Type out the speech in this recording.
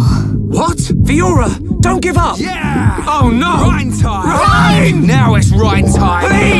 what? Fiora, don't give up! Yeah! Oh no! Rhine time! Rhine! Now it's Rhine time! Please!